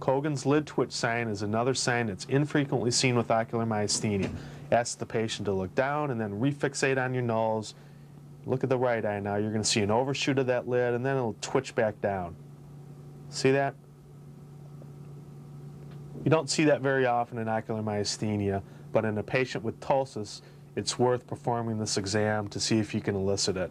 Cogan's lid twitch sign is another sign that's infrequently seen with ocular myasthenia. Ask the patient to look down and then refixate on your nose. Look at the right eye now. You're going to see an overshoot of that lid and then it'll twitch back down. See that? You don't see that very often in ocular myasthenia, but in a patient with ptosis, it's worth performing this exam to see if you can elicit it.